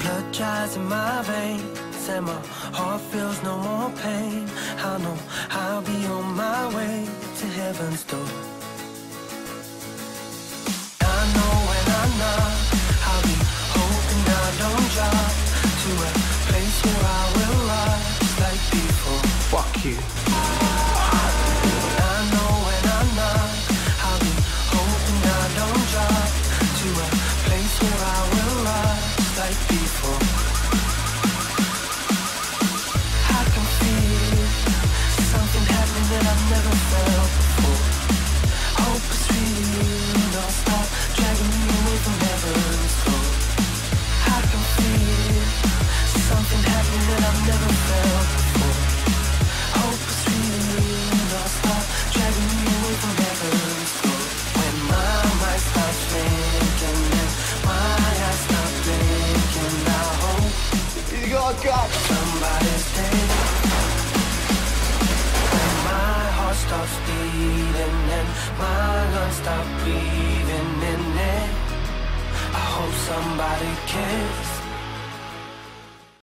Blood dries in my veins and my heart feels no more pain. I know I'll be on my way to heaven's door. Oh God. Somebody's my heart stops beating and my lungs stop breathing in it. I hope somebody cares.